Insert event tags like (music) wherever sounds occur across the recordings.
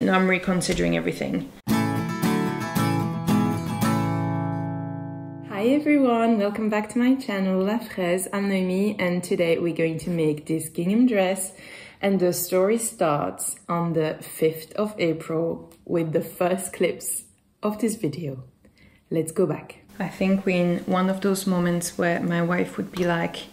Now I'm reconsidering everything. Hi everyone, welcome back to my channel La Fraise. I'm Noémie and today we're going to make this gingham dress and the story starts on the 5th of April with the first clips of this video. Let's go back. I think we're in one of those moments where my wife would be like,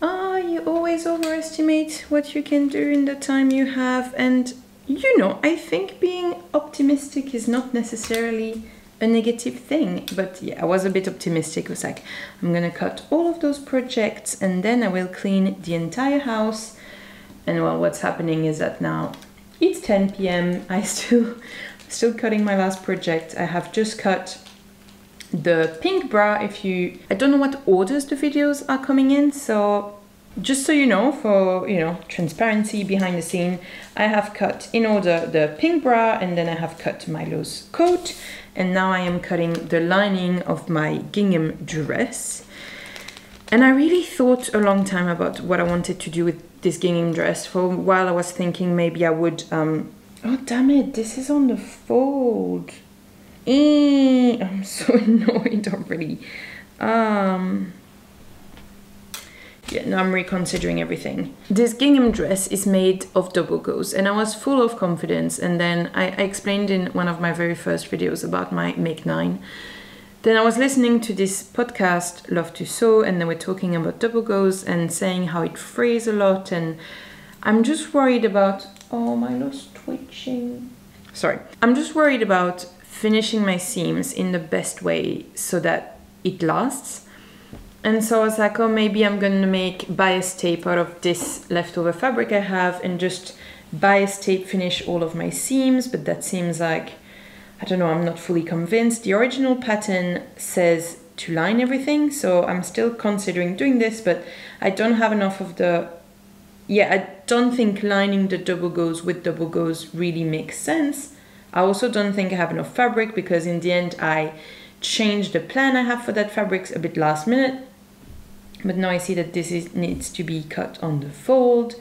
oh, you always overestimate what you can do in the time you have and you know, I think being optimistic is not necessarily a negative thing, but yeah, I was a bit optimistic. I was like, I'm gonna cut all of those projects and then I will clean the entire house. And well, what's happening is that now it's 10 p.m. I (laughs) still still cutting my last project. I have just cut the pink bra if you I don't know what orders the videos are coming in so just so you know, for you know transparency behind the scene, I have cut in order the pink bra and then I have cut Milo's coat and now I am cutting the lining of my gingham dress. And I really thought a long time about what I wanted to do with this gingham dress. For while I was thinking maybe I would, um, oh damn it, this is on the fold. Eee, I'm so (laughs) annoyed already. Um, yeah, now I'm reconsidering everything. This gingham dress is made of double gauze and I was full of confidence and then I, I explained in one of my very first videos about my Make 9. Then I was listening to this podcast, Love to Sew, and they were talking about double gauze and saying how it frays a lot and I'm just worried about, oh my lost twitching. Sorry. I'm just worried about finishing my seams in the best way so that it lasts and so I was like, oh, maybe I'm gonna make bias tape out of this leftover fabric I have and just bias tape finish all of my seams, but that seems like, I don't know, I'm not fully convinced. The original pattern says to line everything, so I'm still considering doing this, but I don't have enough of the, yeah, I don't think lining the double gauze with double gauze really makes sense. I also don't think I have enough fabric because in the end I changed the plan I have for that fabric a bit last minute but now I see that this is, needs to be cut on the fold.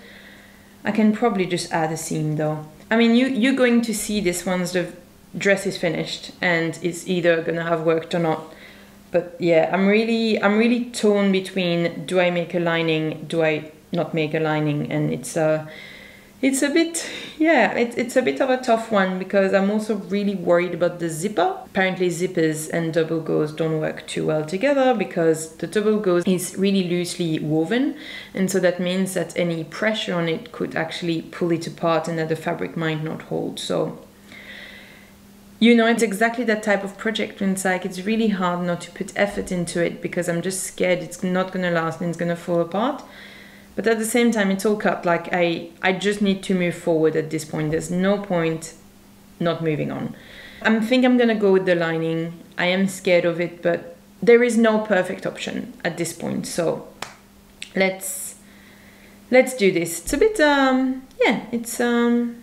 I can probably just add a seam though. I mean, you, you're going to see this once the dress is finished and it's either gonna have worked or not. But yeah, I'm really, I'm really torn between do I make a lining, do I not make a lining? And it's a, uh, it's a bit, yeah, it, it's a bit of a tough one because I'm also really worried about the zipper. Apparently zippers and double gauze don't work too well together because the double gauze is really loosely woven and so that means that any pressure on it could actually pull it apart and that the fabric might not hold. So you know, it's exactly that type of project when it's like it's really hard not to put effort into it because I'm just scared it's not gonna last and it's gonna fall apart but at the same time it's all cut. Like i i just need to move forward at this point. There's no point not moving on. I think i'm gonna go with the lining. I am scared of it but there is no perfect option at this point. So let's let's do this. It's a bit um yeah it's um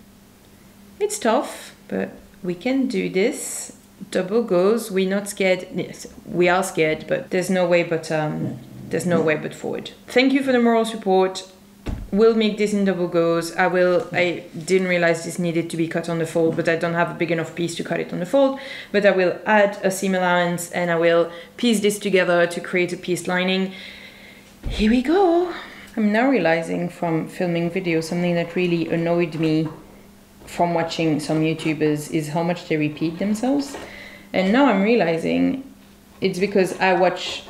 it's tough but we can do this. Double gauze. we're not scared. Yes we are scared but there's no way but um there's no way but forward. Thank you for the moral support. We'll make this in double gauze. I will. I didn't realize this needed to be cut on the fold, but I don't have a big enough piece to cut it on the fold. But I will add a seam allowance and I will piece this together to create a piece lining. Here we go. I'm now realizing from filming videos something that really annoyed me from watching some YouTubers is how much they repeat themselves. And now I'm realizing it's because I watch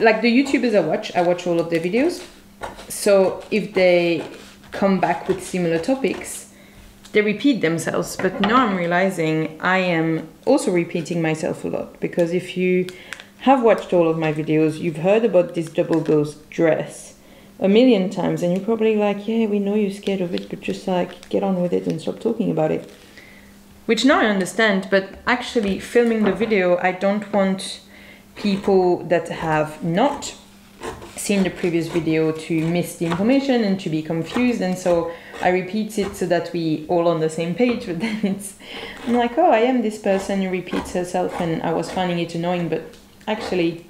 like the YouTubers I watch, I watch all of their videos. So if they come back with similar topics, they repeat themselves. But now I'm realizing I am also repeating myself a lot because if you have watched all of my videos, you've heard about this double gauze dress a million times and you're probably like, yeah, we know you're scared of it, but just like get on with it and stop talking about it. Which now I understand, but actually filming the video, I don't want people that have not seen the previous video to miss the information and to be confused. And so I repeat it so that we all on the same page (laughs) but then it's I'm like oh I am this person who repeats herself and I was finding it annoying but actually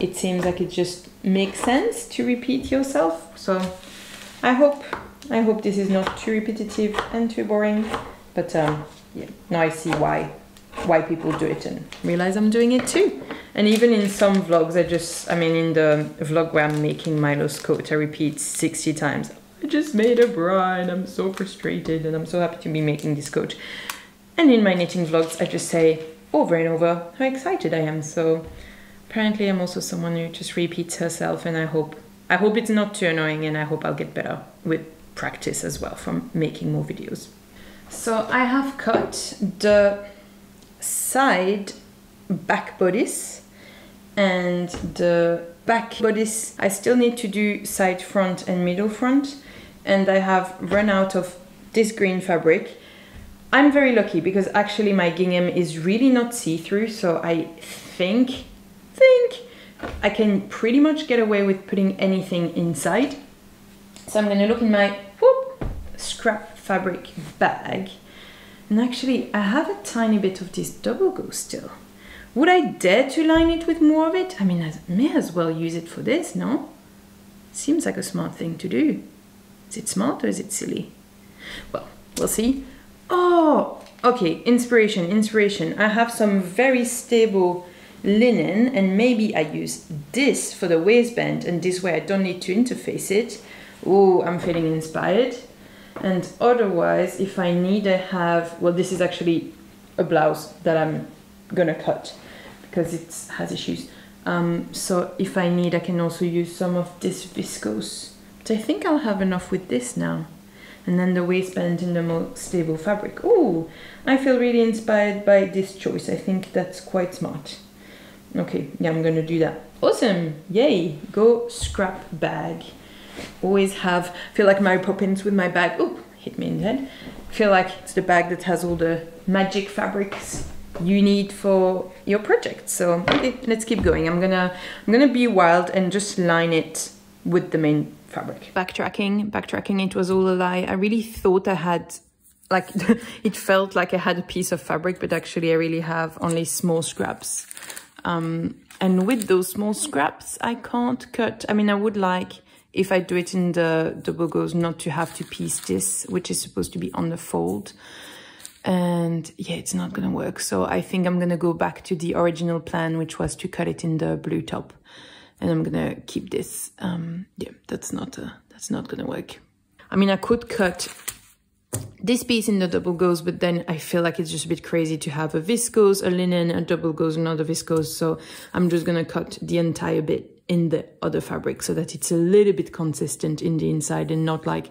it seems like it just makes sense to repeat yourself. So I hope I hope this is not too repetitive and too boring But um, yeah, now I see why why people do it and realize I'm doing it too. And even in some vlogs, I just, I mean, in the vlog where I'm making Milo's coat, I repeat 60 times, I just made a bra and I'm so frustrated and I'm so happy to be making this coat. And in my knitting vlogs, I just say over and over how excited I am. So apparently I'm also someone who just repeats herself and I hope, I hope it's not too annoying and I hope I'll get better with practice as well from making more videos. So I have cut the side back bodice and the back bodice I still need to do side front and middle front and I have run out of this green fabric. I'm very lucky because actually my gingham is really not see-through so I think think I can pretty much get away with putting anything inside. So I'm gonna look in my whoop, scrap fabric bag and actually, I have a tiny bit of this double gauze still. Would I dare to line it with more of it? I mean, I may as well use it for this, no? Seems like a smart thing to do. Is it smart or is it silly? Well, we'll see. Oh, okay, inspiration, inspiration. I have some very stable linen and maybe I use this for the waistband and this way I don't need to interface it. Oh, I'm feeling inspired and otherwise if I need I have well this is actually a blouse that I'm gonna cut because it has issues. Um, so if I need I can also use some of this viscose but I think I'll have enough with this now. And then the waistband in the more stable fabric. Oh I feel really inspired by this choice. I think that's quite smart. Okay yeah I'm gonna do that. Awesome! Yay! Go scrap bag always have feel like Mary Poppins with my bag. Oop, hit me in the head. Feel like it's the bag that has all the magic fabrics you need for your project. So let's keep going. I'm gonna I'm gonna be wild and just line it with the main fabric. Backtracking, backtracking. It was all a lie. I really thought I had like (laughs) it felt like I had a piece of fabric, but actually I really have only small scraps. Um, and with those small scraps, I can't cut. I mean, I would like if I do it in the double gauze, not to have to piece this, which is supposed to be on the fold. And yeah, it's not gonna work. So I think I'm gonna go back to the original plan, which was to cut it in the blue top. And I'm gonna keep this. Um, yeah, that's not, uh, that's not gonna work. I mean, I could cut this piece in the double gauze, but then I feel like it's just a bit crazy to have a viscose, a linen, a double gauze, another viscose. So I'm just gonna cut the entire bit in the other fabric so that it's a little bit consistent in the inside and not like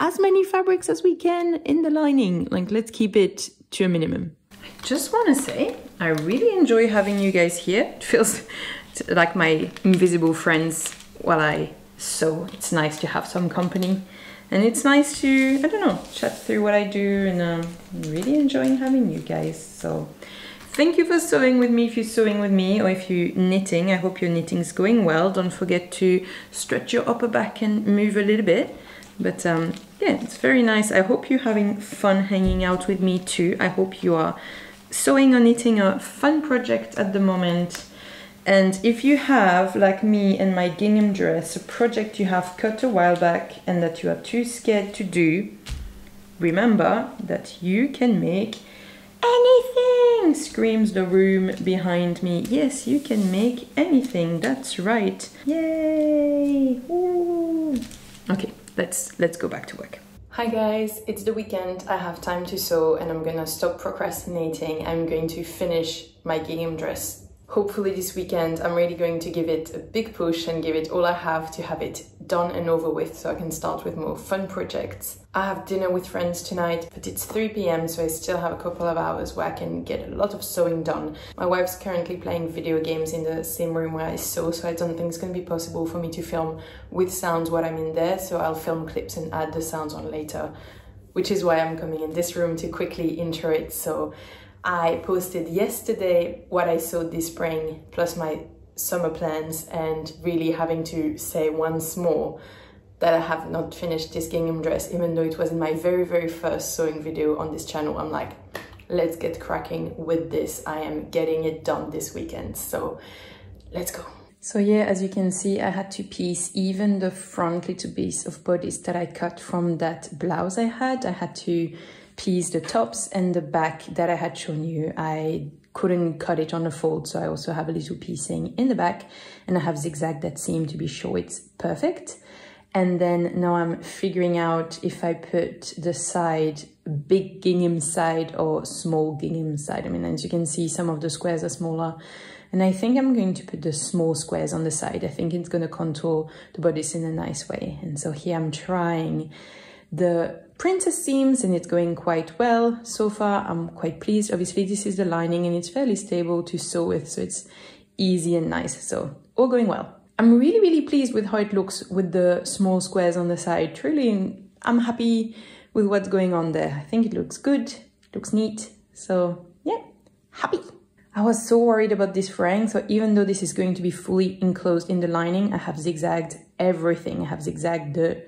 as many fabrics as we can in the lining. Like let's keep it to a minimum. I just want to say, I really enjoy having you guys here. It feels (laughs) like my invisible friends while I sew. It's nice to have some company. And it's nice to, I don't know, chat through what I do and um, I'm really enjoying having you guys. So Thank you for sewing with me if you're sewing with me or if you're knitting. I hope your knitting's going well. Don't forget to stretch your upper back and move a little bit. But um, yeah, it's very nice. I hope you're having fun hanging out with me too. I hope you are sewing or knitting a fun project at the moment. And if you have, like me and my gingham dress, a project you have cut a while back and that you are too scared to do, remember that you can make anything, screams the room behind me. Yes, you can make anything, that's right. Yay! Ooh. Okay, let's, let's go back to work. Hi guys, it's the weekend, I have time to sew and I'm gonna stop procrastinating. I'm going to finish my gingham dress hopefully this weekend I'm really going to give it a big push and give it all I have to have it done and over with so I can start with more fun projects. I have dinner with friends tonight, but it's 3 p.m. so I still have a couple of hours where I can get a lot of sewing done. My wife's currently playing video games in the same room where I sew, so I don't think it's gonna be possible for me to film with sounds while I'm in there, so I'll film clips and add the sounds on later, which is why I'm coming in this room to quickly intro it. So I posted yesterday what I sewed this spring plus my summer plans and really having to say once more that I have not finished this gingham dress even though it was in my very very first sewing video on this channel I'm like let's get cracking with this. I am getting it done this weekend. So let's go. So yeah as you can see I had to piece even the front little piece of bodice that I cut from that blouse I had. I had to piece the tops and the back that I had shown you. I couldn't cut it on the fold, so I also have a little piecing in the back and I have zigzag that seem to be sure it's perfect. And then now I'm figuring out if I put the side, big gingham side or small gingham side. I mean, as you can see, some of the squares are smaller. And I think I'm going to put the small squares on the side. I think it's going to contour the bodice in a nice way. And so here I'm trying the princess seams and it's going quite well so far. I'm quite pleased. Obviously, this is the lining and it's fairly stable to sew with, so it's easy and nice. So all going well. I'm really, really pleased with how it looks with the small squares on the side. Truly, I'm happy with what's going on there. I think it looks good, looks neat. So yeah, happy. I was so worried about this fraying. So even though this is going to be fully enclosed in the lining, I have zigzagged everything. I have zigzagged the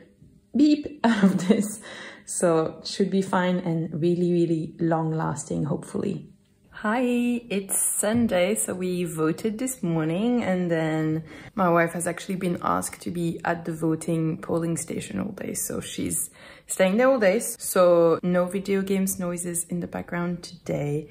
beep (laughs) out of this. So should be fine and really, really long lasting, hopefully. Hi, it's Sunday, so we voted this morning and then my wife has actually been asked to be at the voting polling station all day, so she's staying there all day. So no video games noises in the background today.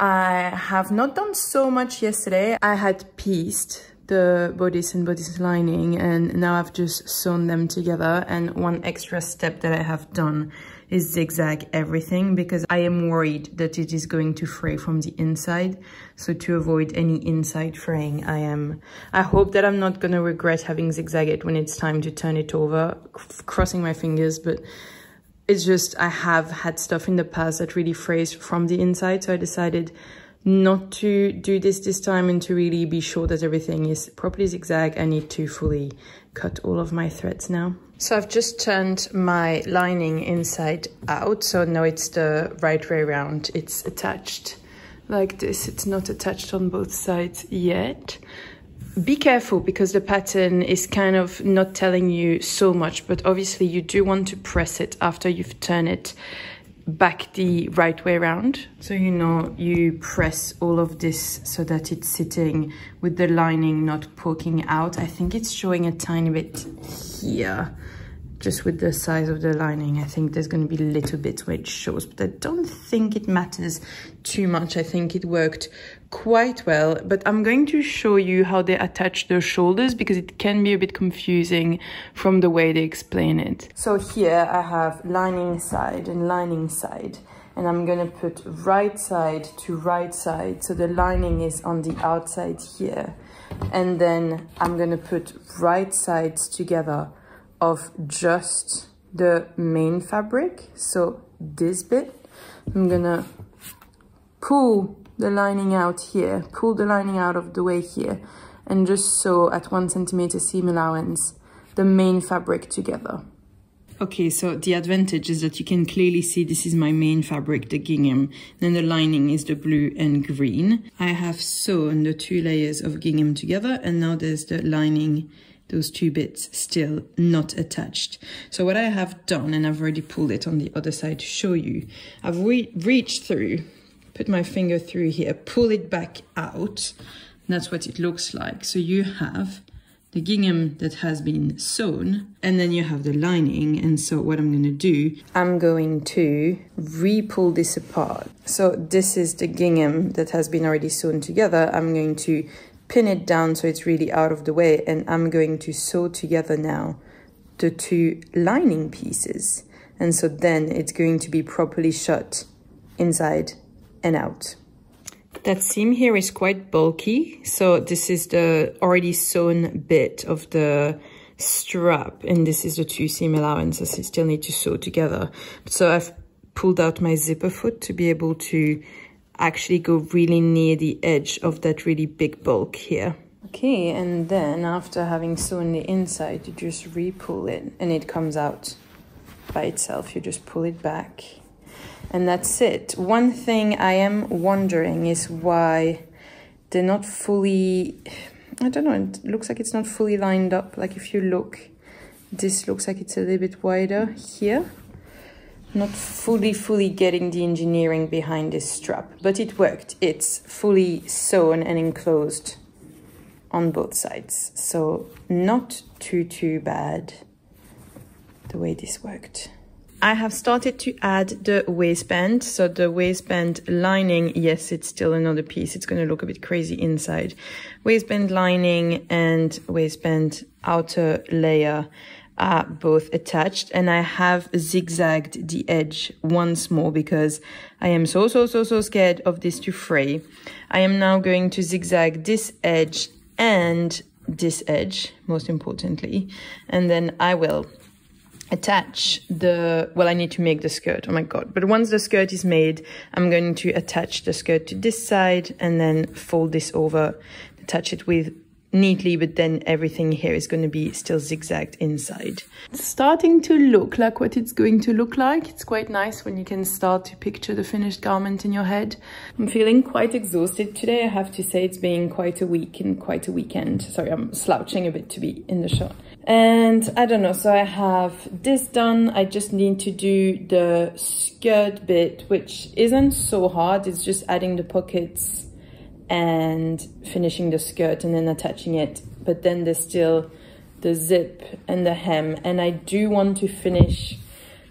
I have not done so much yesterday. I had pieced the bodice and bodice lining and now I've just sewn them together and one extra step that I have done is zigzag everything because I am worried that it is going to fray from the inside. So to avoid any inside fraying, I am, I hope that I'm not to regret having zigzag it when it's time to turn it over, crossing my fingers, but it's just, I have had stuff in the past that really frays from the inside. So I decided not to do this this time and to really be sure that everything is properly zigzag. I need to fully cut all of my threads now. So I've just turned my lining inside out. So now it's the right way around. It's attached like this. It's not attached on both sides yet. Be careful because the pattern is kind of not telling you so much, but obviously you do want to press it after you've turned it back the right way around. So, you know, you press all of this so that it's sitting with the lining not poking out. I think it's showing a tiny bit here just with the size of the lining. I think there's going to be little bit where it shows, but I don't think it matters too much. I think it worked quite well, but I'm going to show you how they attach their shoulders because it can be a bit confusing from the way they explain it. So here I have lining side and lining side and I'm gonna put right side to right side so the lining is on the outside here and then I'm gonna put right sides together of just the main fabric so this bit I'm gonna pull the lining out here pull the lining out of the way here and just sew at one centimeter seam allowance the main fabric together Okay, so the advantage is that you can clearly see this is my main fabric, the gingham. Then the lining is the blue and green. I have sewn the two layers of gingham together and now there's the lining those two bits still not attached. So what I have done, and I've already pulled it on the other side to show you, I've re reached through, put my finger through here, pull it back out. And that's what it looks like. So you have the gingham that has been sewn and then you have the lining and so what I'm going to do I'm going to re-pull this apart so this is the gingham that has been already sewn together I'm going to pin it down so it's really out of the way and I'm going to sew together now the two lining pieces and so then it's going to be properly shut inside and out. That seam here is quite bulky so this is the already sewn bit of the strap and this is the two seam allowances I still need to sew together so I've pulled out my zipper foot to be able to actually go really near the edge of that really big bulk here. Okay, and then after having sewn the inside, you just re-pull it and it comes out by itself. You just pull it back and that's it. One thing I am wondering is why they're not fully, I don't know, it looks like it's not fully lined up. Like if you look, this looks like it's a little bit wider here not fully, fully getting the engineering behind this strap, but it worked. It's fully sewn and enclosed on both sides. So not too, too bad the way this worked. I have started to add the waistband. So the waistband lining, yes, it's still another piece. It's going to look a bit crazy inside. Waistband lining and waistband outer layer are both attached and I have zigzagged the edge once more because I am so, so, so, so scared of this to fray. I am now going to zigzag this edge and this edge, most importantly, and then I will attach the, well, I need to make the skirt. Oh my God. But once the skirt is made, I'm going to attach the skirt to this side and then fold this over, attach it with neatly, but then everything here is going to be still zigzagged inside. It's starting to look like what it's going to look like. It's quite nice when you can start to picture the finished garment in your head. I'm feeling quite exhausted today. I have to say it's been quite a week and quite a weekend. Sorry, I'm slouching a bit to be in the shot. And I don't know, so I have this done. I just need to do the skirt bit, which isn't so hard. It's just adding the pockets and finishing the skirt and then attaching it. But then there's still the zip and the hem. And I do want to finish.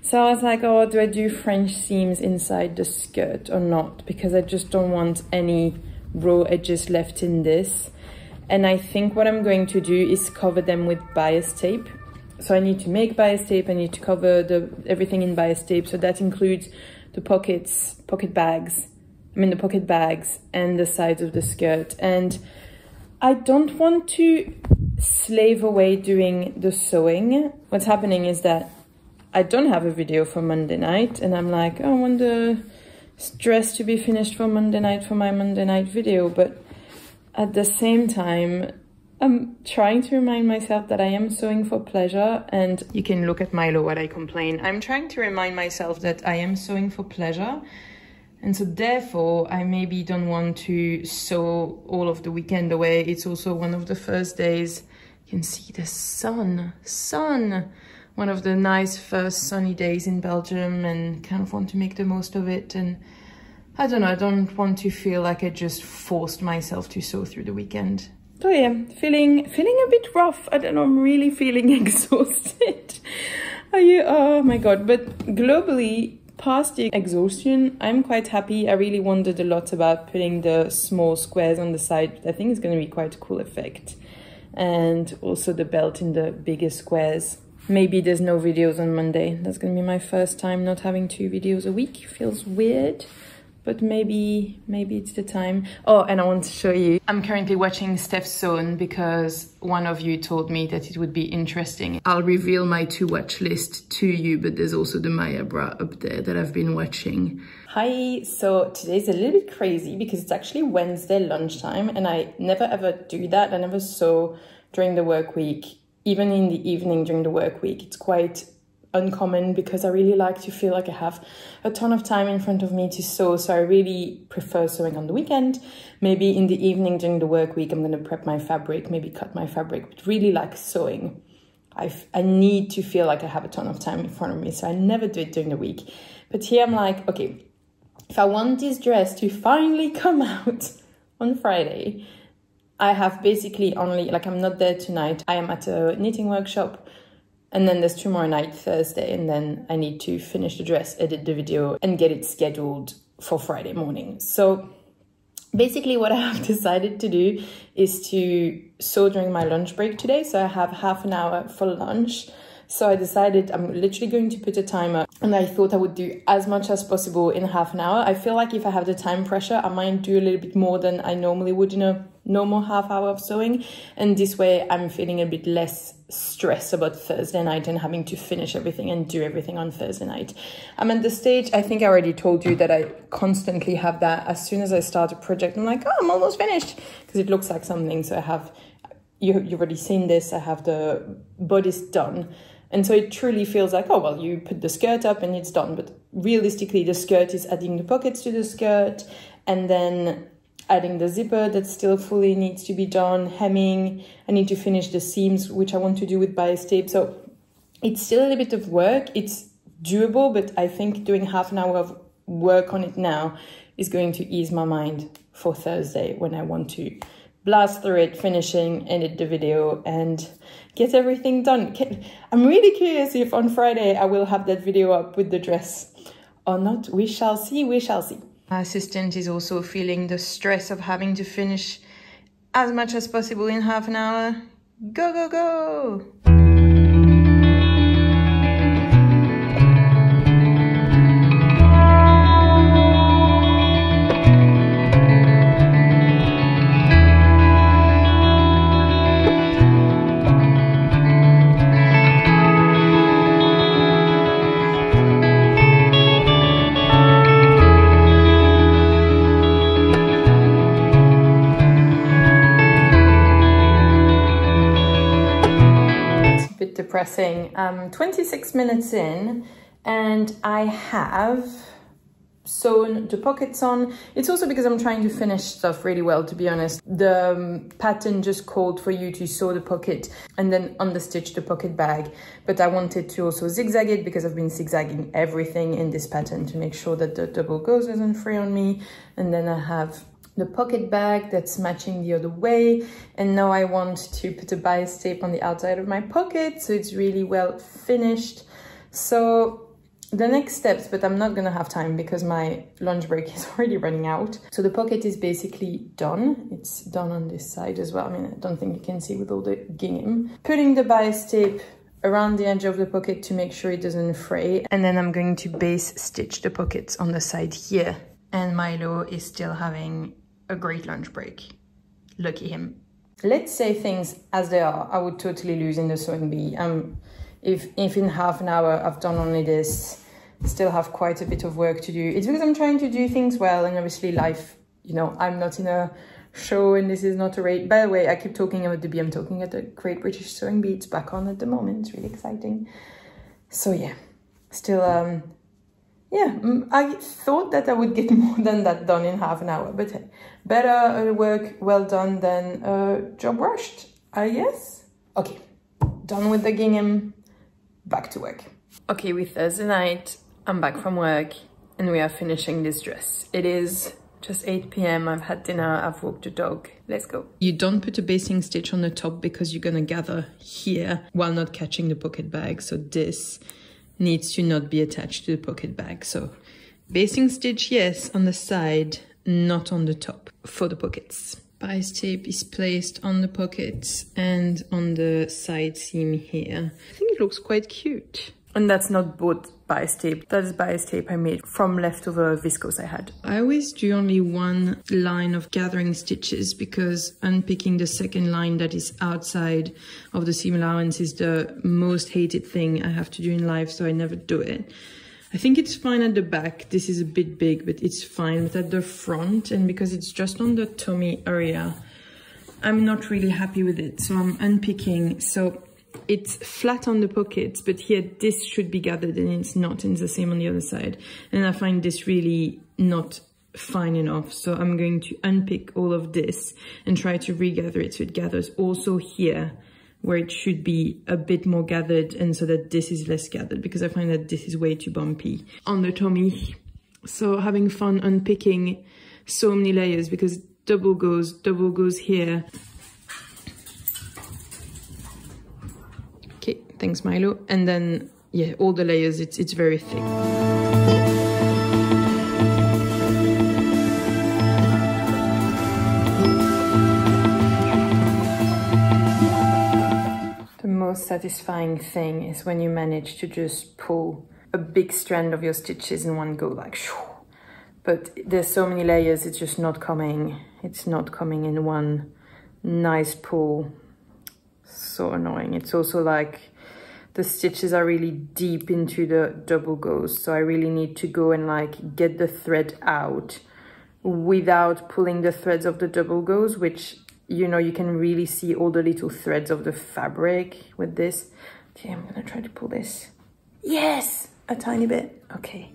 So I was like, oh, do I do French seams inside the skirt or not? Because I just don't want any raw edges left in this. And I think what I'm going to do is cover them with bias tape. So I need to make bias tape, I need to cover the everything in bias tape. So that includes the pockets, pocket bags, I mean the pocket bags and the sides of the skirt. And I don't want to slave away doing the sewing. What's happening is that I don't have a video for Monday night and I'm like, oh, I want the dress to be finished for Monday night for my Monday night video. But at the same time, I'm trying to remind myself that I am sewing for pleasure and you can look at Milo what I complain. I'm trying to remind myself that I am sewing for pleasure and so therefore I maybe don't want to sew all of the weekend away. It's also one of the first days you can see the sun, sun, one of the nice first sunny days in Belgium and kind of want to make the most of it and I don't know, I don't want to feel like I just forced myself to sew through the weekend. So yeah, feeling feeling a bit rough. I don't know, I'm really feeling (laughs) exhausted. Are you, oh my god, but globally, past the exhaustion, I'm quite happy. I really wondered a lot about putting the small squares on the side. I think it's going to be quite a cool effect. And also the belt in the bigger squares. Maybe there's no videos on Monday. That's going to be my first time not having two videos a week. Feels weird but maybe maybe it's the time. Oh, and I want to show you. I'm currently watching Steph's Zone because one of you told me that it would be interesting. I'll reveal my to watch list to you, but there's also the Maya bra up there that I've been watching. Hi, so today's a little bit crazy because it's actually Wednesday lunchtime and I never ever do that. I never sew during the work week, even in the evening during the work week. It's quite uncommon because I really like to feel like I have a ton of time in front of me to sew. So I really prefer sewing on the weekend. Maybe in the evening during the work week, I'm going to prep my fabric, maybe cut my fabric, but really like sewing. I, I need to feel like I have a ton of time in front of me. So I never do it during the week. But here I'm like, okay, if I want this dress to finally (laughs) come out on Friday, I have basically only, like I'm not there tonight. I am at a knitting workshop and then there's tomorrow night, Thursday, and then I need to finish the dress, edit the video, and get it scheduled for Friday morning. So basically what (laughs) I have decided to do is to sew during my lunch break today. So I have half an hour for lunch. So I decided I'm literally going to put a timer and I thought I would do as much as possible in half an hour. I feel like if I have the time pressure, I might do a little bit more than I normally would in a normal half hour of sewing. And this way I'm feeling a bit less stress about Thursday night and having to finish everything and do everything on Thursday night. I'm at the stage, I think I already told you that I constantly have that. As soon as I start a project, I'm like, oh, I'm almost finished because it looks like something. So I have, you, you've already seen this, I have the bodice done. And so it truly feels like, oh, well, you put the skirt up and it's done. But realistically, the skirt is adding the pockets to the skirt and then adding the zipper that still fully needs to be done, hemming. I need to finish the seams, which I want to do with bias tape. So it's still a little bit of work. It's doable, but I think doing half an hour of work on it now is going to ease my mind for Thursday when I want to blast through it, finishing, edit the video, and get everything done. I'm really curious if on Friday I will have that video up with the dress or not. We shall see, we shall see. Assistant is also feeling the stress of having to finish as much as possible in half an hour. Go, go, go! Depressing. Um, 26 minutes in and I have sewn the pockets on. It's also because I'm trying to finish stuff really well, to be honest. The um, pattern just called for you to sew the pocket and then understitch the pocket bag. But I wanted to also zigzag it because I've been zigzagging everything in this pattern to make sure that the double gauze isn't free on me. And then I have the pocket bag that's matching the other way. And now I want to put a bias tape on the outside of my pocket so it's really well finished. So the next steps, but I'm not gonna have time because my lunch break is (laughs) already running out. So the pocket is basically done. It's done on this side as well. I mean, I don't think you can see with all the gingham. Putting the bias tape around the edge of the pocket to make sure it doesn't fray. And then I'm going to base stitch the pockets on the side here. And Milo is still having a great lunch break. Lucky him. Let's say things as they are. I would totally lose in the sewing bee. Um, if, if in half an hour I've done only this, still have quite a bit of work to do. It's because I'm trying to do things well and obviously life, you know, I'm not in a show and this is not a rate. By the way, I keep talking about the bee. I'm talking at the Great British Sewing Bee. It's back on at the moment. It's really exciting. So yeah, still um, yeah, mm, I thought that I would get (laughs) more than that done in half an hour, but better work well done than uh, job rushed, I guess. Okay, done with the gingham, back to work. Okay, with Thursday night, I'm back from work and we are finishing this dress. It is just 8 p.m. I've had dinner, I've walked the dog. Let's go. You don't put a basting stitch on the top because you're gonna gather here while not catching the pocket bag. So this needs to not be attached to the pocket bag. So basting stitch, yes, on the side, not on the top for the pockets. Bias tape is placed on the pockets and on the side seam here. I think it looks quite cute. And that's not bought bias tape. That is bias tape I made from leftover viscose I had. I always do only one line of gathering stitches because unpicking the second line that is outside of the seam allowance is the most hated thing I have to do in life, so I never do it. I think it's fine at the back. This is a bit big, but it's fine. But at the front, and because it's just on the tummy area, I'm not really happy with it. So I'm unpicking. So it's flat on the pockets, but here this should be gathered and it's not, and it's the same on the other side. And I find this really not fine enough. So I'm going to unpick all of this and try to regather it so it gathers also here where it should be a bit more gathered and so that this is less gathered because I find that this is way too bumpy on the tummy. So having fun unpicking so many layers because double gauze, double gauze here Thanks, Milo. And then, yeah, all the layers, it's, it's very thick. The most satisfying thing is when you manage to just pull a big strand of your stitches in one go, like shoo. But there's so many layers, it's just not coming. It's not coming in one nice pull. So annoying. It's also like the stitches are really deep into the double gauze so I really need to go and like get the thread out without pulling the threads of the double gauze which you know you can really see all the little threads of the fabric with this. Okay I'm gonna try to pull this. Yes! A tiny bit. Okay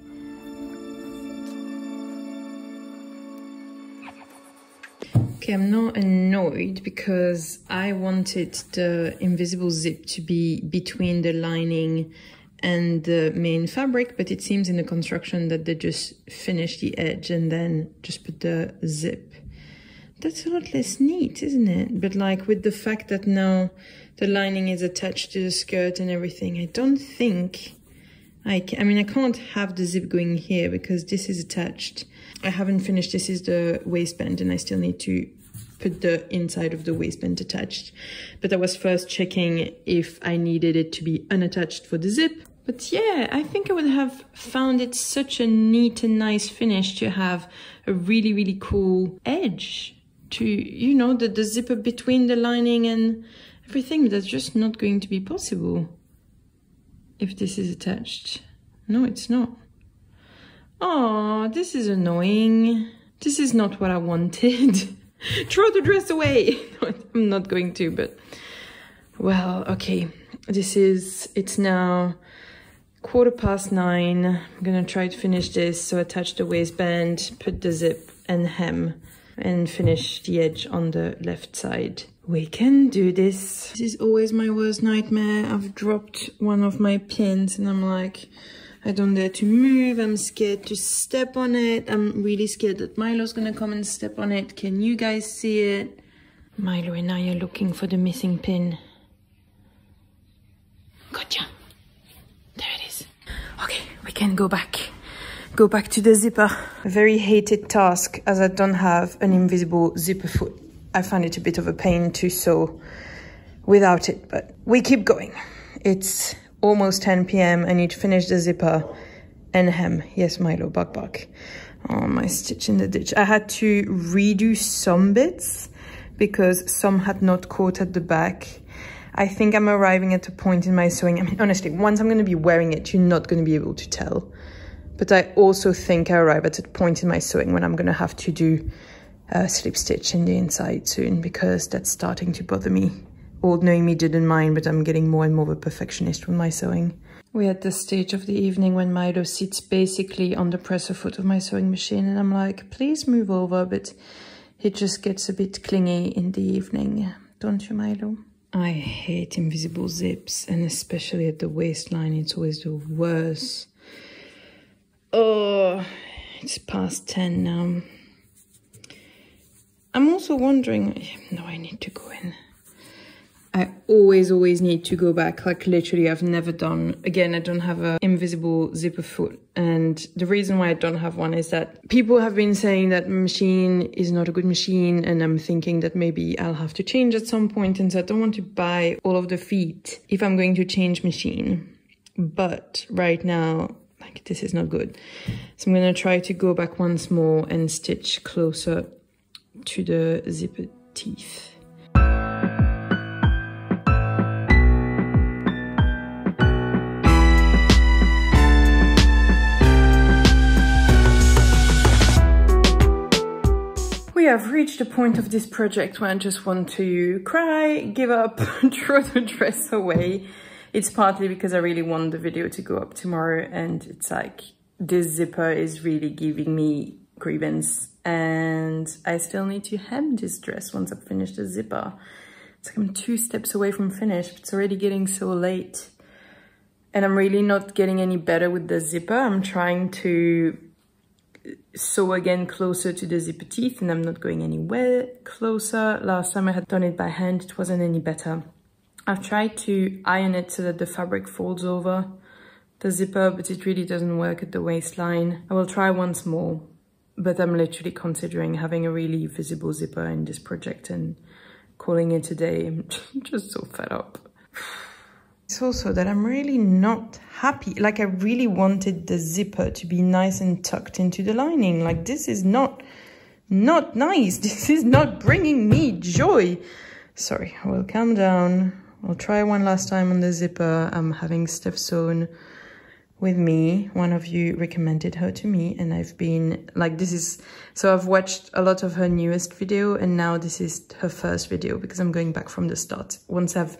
Okay, I'm not annoyed because I wanted the invisible zip to be between the lining and the main fabric, but it seems in the construction that they just finish the edge and then just put the zip. that's a lot less neat, isn't it? But like with the fact that now the lining is attached to the skirt and everything, I don't think I can, I mean, I can't have the zip going here because this is attached. I haven't finished, this is the waistband and I still need to put the inside of the waistband attached. But I was first checking if I needed it to be unattached for the zip. But yeah, I think I would have found it such a neat and nice finish to have a really, really cool edge to, you know, the, the zipper between the lining and everything. That's just not going to be possible if this is attached. No, it's not. Oh, this is annoying. This is not what I wanted. (laughs) Throw the dress away. (laughs) I'm not going to, but well, okay. This is, it's now quarter past nine. I'm gonna try to finish this. So attach the waistband, put the zip and hem and finish the edge on the left side. We can do this. This is always my worst nightmare. I've dropped one of my pins and I'm like, I don't dare to move. I'm scared to step on it. I'm really scared that Milo's gonna come and step on it. Can you guys see it? Milo and I are looking for the missing pin. Gotcha. There it is. Okay, we can go back go back to the zipper. A very hated task as I don't have an invisible zipper foot. I find it a bit of a pain to sew without it, but we keep going. It's almost 10 p.m. I need to finish the zipper and hem. Yes, Milo, buck buck. Oh, my stitch in the ditch. I had to redo some bits because some had not caught at the back. I think I'm arriving at a point in my sewing. I mean, honestly, once I'm going to be wearing it, you're not going to be able to tell. But I also think I arrive at a point in my sewing when I'm going to have to do a slip stitch in the inside soon because that's starting to bother me. Old knowing me didn't mind, but I'm getting more and more of a perfectionist with my sewing. We're at the stage of the evening when Milo sits basically on the presser foot of my sewing machine and I'm like, please move over, but it just gets a bit clingy in the evening. Don't you, Milo? I hate invisible zips and especially at the waistline, it's always the worst. Oh, it's past 10 now. I'm also wondering, no, I need to go in. I always, always need to go back. Like literally, I've never done, again, I don't have an invisible zipper foot. And the reason why I don't have one is that people have been saying that machine is not a good machine. And I'm thinking that maybe I'll have to change at some point. And so I don't want to buy all of the feet if I'm going to change machine. But right now, like this is not good. So I'm going to try to go back once more and stitch closer to the zipper teeth. Have reached the point of this project where I just want to cry, give up, (laughs) throw the dress away it's partly because I really want the video to go up tomorrow and it's like this zipper is really giving me grievance and I still need to hem this dress once I've finished the zipper. It's like I'm two steps away from finish, but it's already getting so late. And I'm really not getting any better with the zipper. I'm trying to sew again closer to the zipper teeth and I'm not going anywhere closer. Last time I had done it by hand, it wasn't any better. I've tried to iron it so that the fabric folds over the zipper, but it really doesn't work at the waistline. I will try once more, but I'm literally considering having a really visible zipper in this project and calling it a day. (laughs) I'm just so fed up. (sighs) (sighs) It's also that I'm really not happy. Like I really wanted the zipper to be nice and tucked into the lining. Like this is not, not nice. (laughs) This is not bringing me joy. Sorry, I will calm down. I'll try one last time on the zipper. I'm having Steph sewn with me. One of you recommended her to me and I've been like this is so I've watched a lot of her newest video and now this is her first video because I'm going back from the start. Once I've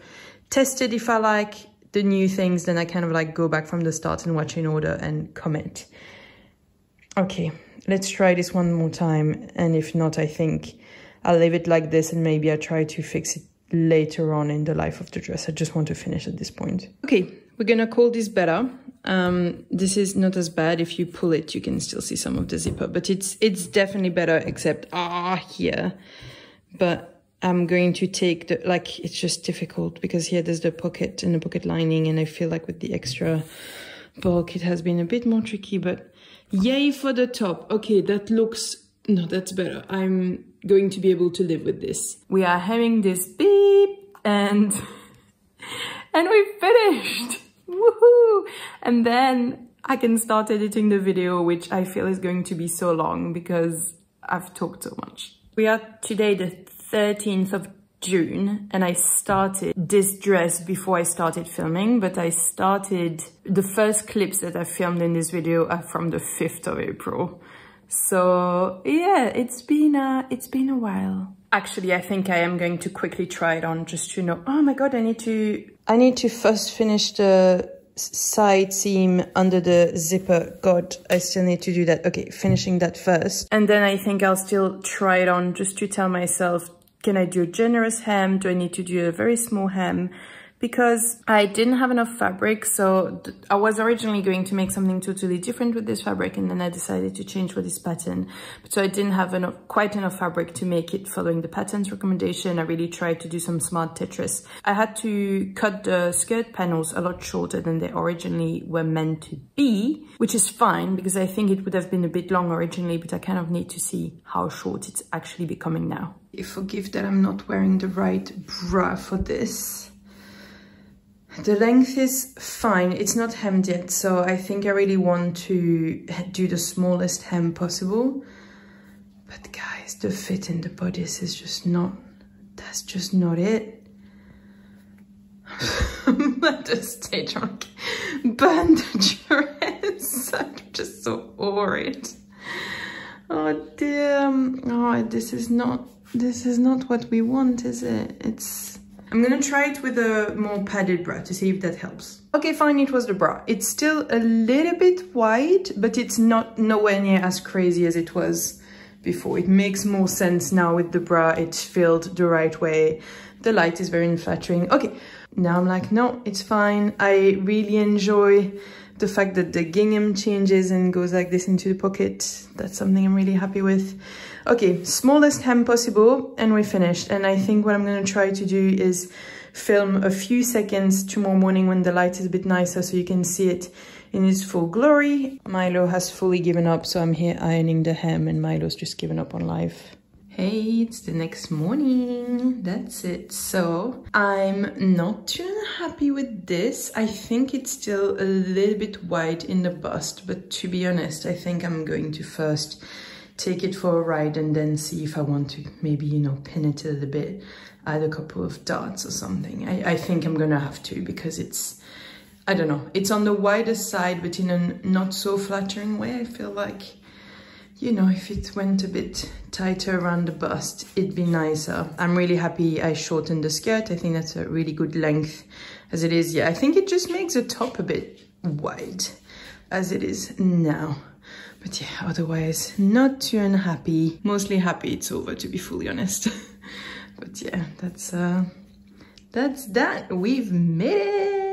tested if I like the new things then I kind of like go back from the start and watch in order and comment. Okay, let's try this one more time and if not I think I'll leave it like this and maybe I try to fix it later on in the life of the dress. I just want to finish at this point. Okay, we're gonna call this better. Um, this is not as bad. If you pull it, you can still see some of the zipper, but it's it's definitely better except ah here. but I'm going to take the, like, it's just difficult because here there's the pocket and the pocket lining and I feel like with the extra bulk, it has been a bit more tricky, but yay for the top. Okay, that looks, no, that's better. I'm going to be able to live with this. We are having this beep and, (laughs) and we finished. (laughs) Woohoo! And then I can start editing the video, which I feel is going to be so long because I've talked so much. We are today the 13th of June and I started this dress before I started filming, but I started the first clips that I filmed in this video are from the 5th of April. So yeah, it's been a, it's been a while. Actually, I think I am going to quickly try it on just to know. Oh my God, I need to, I need to first finish the side seam under the zipper. God, I still need to do that. Okay, finishing that first. And then I think I'll still try it on just to tell myself, can I do a generous hem? Do I need to do a very small hem? Because I didn't have enough fabric. So I was originally going to make something totally different with this fabric and then I decided to change for this pattern. But so I didn't have enough, quite enough fabric to make it following the pattern's recommendation. I really tried to do some smart Tetris. I had to cut the skirt panels a lot shorter than they originally were meant to be, which is fine because I think it would have been a bit long originally, but I kind of need to see how short it's actually becoming now. Forgive that I'm not wearing the right bra for this. The length is fine. It's not hemmed yet, so I think I really want to do the smallest hem possible. But guys, the fit in the bodice is just not, that's just not it. (laughs) I'm at the stage I'm burn the dress. (laughs) I'm just so worried. Oh dear. Oh, this is not, this is not what we want, is it? It's, I'm gonna try it with a more padded bra to see if that helps. Okay, fine, it was the bra. It's still a little bit wide, but it's not nowhere near as crazy as it was before. It makes more sense now with the bra. It's filled the right way. The light is very unflattering. Okay, now I'm like, no, it's fine. I really enjoy the fact that the gingham changes and goes like this into the pocket. That's something I'm really happy with. Okay, smallest hem possible and we're finished. And I think what I'm gonna try to do is film a few seconds tomorrow morning when the light is a bit nicer so you can see it in its full glory. Milo has fully given up, so I'm here ironing the hem and Milo's just given up on life. Hey, it's the next morning. That's it. So I'm not too unhappy with this. I think it's still a little bit wide in the bust, but to be honest, I think I'm going to first take it for a ride and then see if I want to maybe, you know, pin it a little bit, add a couple of dots or something. I, I think I'm gonna have to because it's, I don't know, it's on the wider side, but in a not so flattering way. I feel like, you know, if it went a bit tighter around the bust, it'd be nicer. I'm really happy I shortened the skirt. I think that's a really good length as it is. Yeah, I think it just makes the top a bit wide as it is now. But yeah, otherwise not too unhappy. Mostly happy it's over to be fully honest. (laughs) but yeah, that's uh that's that. We've made it.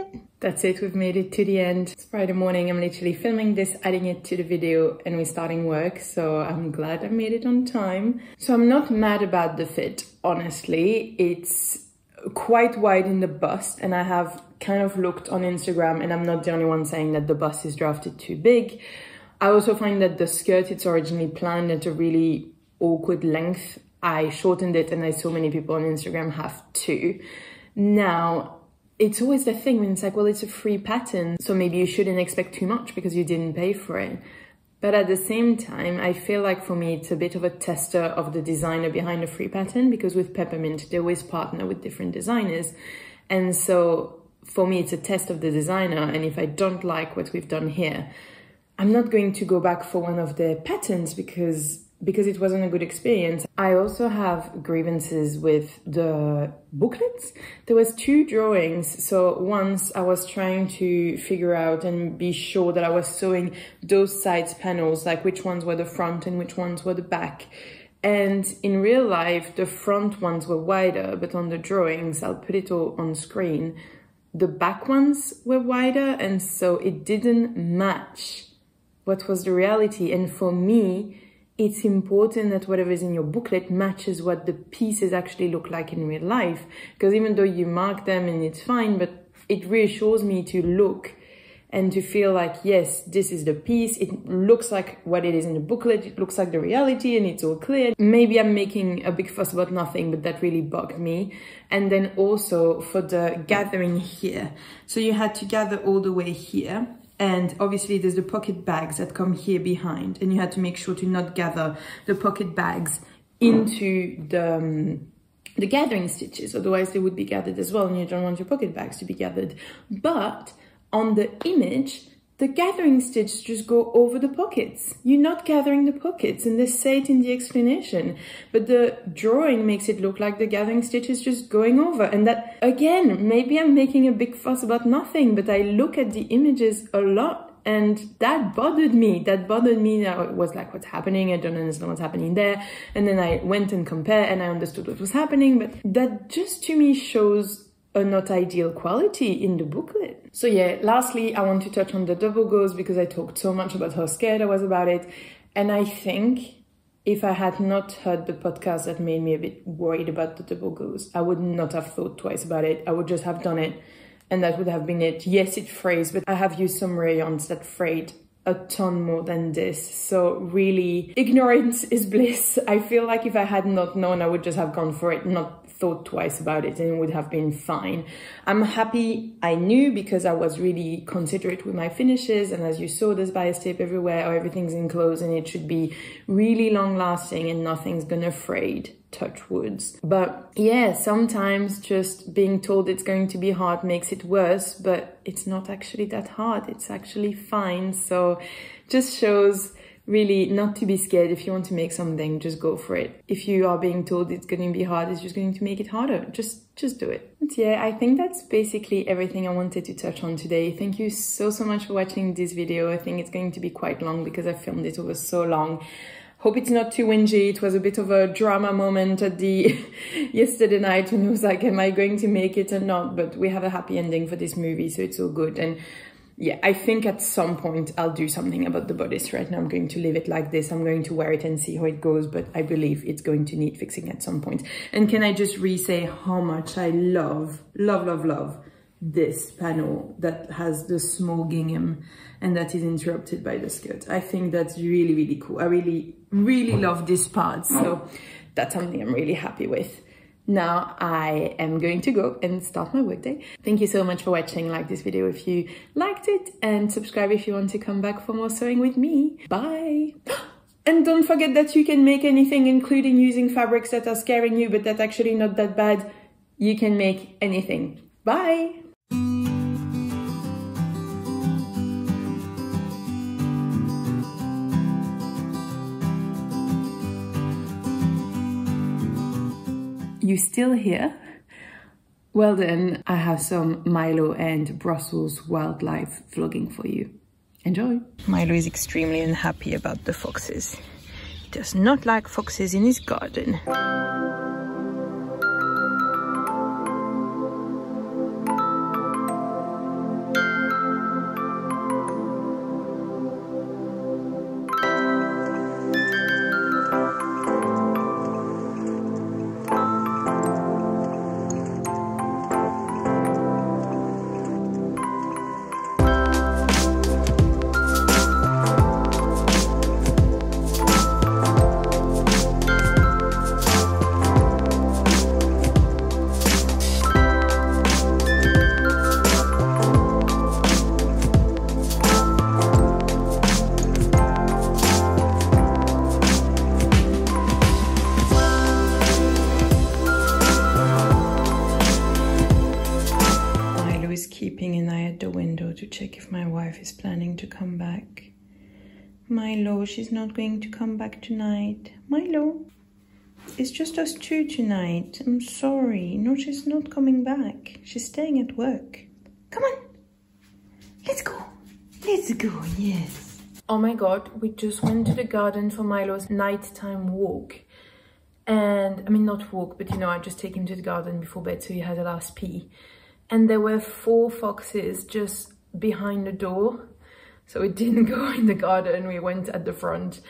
That's it, we've made it to the end. It's Friday morning, I'm literally filming this, adding it to the video, and we're starting work, so I'm glad I made it on time. So I'm not mad about the fit, honestly. It's quite wide in the bust, and I have kind of looked on Instagram, and I'm not the only one saying that the bust is drafted too big. I also find that the skirt, it's originally planned at a really awkward length. I shortened it and I saw many people on Instagram have too. Now, it's always the thing when it's like, well, it's a free pattern, so maybe you shouldn't expect too much because you didn't pay for it. But at the same time, I feel like for me, it's a bit of a tester of the designer behind a free pattern because with Peppermint, they always partner with different designers. And so for me, it's a test of the designer. And if I don't like what we've done here, I'm not going to go back for one of the patterns because because it wasn't a good experience. I also have grievances with the booklets. There was two drawings. So once I was trying to figure out and be sure that I was sewing those sides panels, like which ones were the front and which ones were the back. And in real life, the front ones were wider, but on the drawings, I'll put it all on screen, the back ones were wider. And so it didn't match what was the reality. And for me, it's important that whatever is in your booklet matches what the pieces actually look like in real life. Because even though you mark them and it's fine, but it reassures me to look and to feel like, yes, this is the piece. It looks like what it is in the booklet. It looks like the reality and it's all clear. Maybe I'm making a big fuss about nothing, but that really bugged me. And then also for the gathering here. So you had to gather all the way here. And obviously there's the pocket bags that come here behind and you had to make sure to not gather the pocket bags into the, um, the gathering stitches. Otherwise they would be gathered as well and you don't want your pocket bags to be gathered. But on the image, the gathering stitch just go over the pockets. You're not gathering the pockets and they say it in the explanation, but the drawing makes it look like the gathering stitch is just going over. And that, again, maybe I'm making a big fuss about nothing, but I look at the images a lot and that bothered me. That bothered me. I was like, what's happening? I don't understand what's happening there. And then I went and compared and I understood what was happening, but that just to me shows a not ideal quality in the booklet. So yeah, lastly, I want to touch on the double gauze because I talked so much about how scared I was about it. And I think if I had not heard the podcast that made me a bit worried about the double gauze, I would not have thought twice about it. I would just have done it and that would have been it. Yes, it frays, but I have used some rayons that frayed a ton more than this. So really, ignorance (laughs) is bliss. I feel like if I had not known, I would just have gone for it, not thought twice about it and it would have been fine. I'm happy I knew because I was really considerate with my finishes and as you saw there's bias tape everywhere or everything's enclosed and it should be really long lasting and nothing's gonna frayed touch woods. But yeah, sometimes just being told it's going to be hard makes it worse, but it's not actually that hard. It's actually fine. So just shows really not to be scared. If you want to make something, just go for it. If you are being told it's going to be hard, it's just going to make it harder. Just, just do it. But yeah, I think that's basically everything I wanted to touch on today. Thank you so, so much for watching this video. I think it's going to be quite long because I filmed it over so long. Hope it's not too whingy. It was a bit of a drama moment at the (laughs) yesterday night when it was like, am I going to make it or not? But we have a happy ending for this movie, so it's all good. And yeah, I think at some point I'll do something about the bodice. Right now I'm going to leave it like this. I'm going to wear it and see how it goes, but I believe it's going to need fixing at some point. And can I just re-say how much I love, love, love, love this panel that has the small gingham and that is interrupted by the skirt. I think that's really, really cool. I really, really love this part. So that's something I'm really happy with. Now I am going to go and start my workday. Thank you so much for watching. Like this video if you liked it and subscribe if you want to come back for more sewing with me. Bye! (gasps) And don't forget that you can make anything, including using fabrics that are scaring you, but that's actually not that bad. You can make anything. Bye! You still here? Well then, I have some Milo and Brussels wildlife vlogging for you. Enjoy! Milo is extremely unhappy about the foxes. He does not like foxes in his garden. She's not going to come back tonight. Milo, it's just us two tonight. I'm sorry. No, she's not coming back. She's staying at work. Come on. Let's go. Let's go, yes. Oh my god, we just went to the garden for Milo's nighttime walk. And, I mean, not walk, but you know, I just take him to the garden before bed so he has a last pee. And there were four foxes just behind the door. So we didn't (laughs) go in the garden, we went at the front.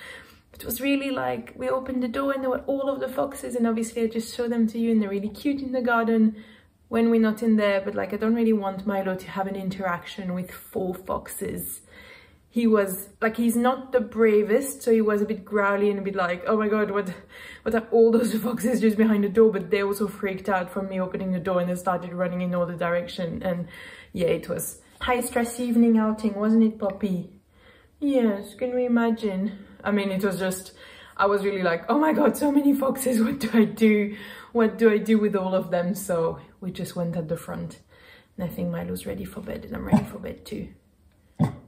It was really like we opened the door and there were all of the foxes and obviously I just show them to you and they're really cute in the garden. When we're not in there but like I don't really want Milo to have an interaction with four foxes. He was like he's not the bravest so he was a bit growly and a bit like oh my god what what are all those (laughs) foxes just behind the door? But they also freaked out from me opening the door and they started running in all the direction. And yeah it was high stress evening outing wasn't it poppy yes can we imagine i mean it was just i was really like oh my god so many foxes (laughs) what do i do what do i do with all of them so we just went at the front and i think milo's ready for bed and i'm ready for bed too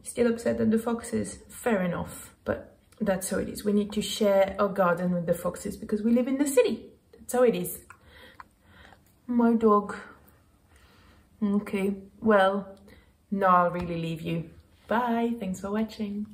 Still upset at the foxes? Fair enough. But that's how it is. We need to share our garden with the foxes because we live in the city. That's how it is. My dog. Okay, well, now I'll really leave you. Bye, thanks for watching.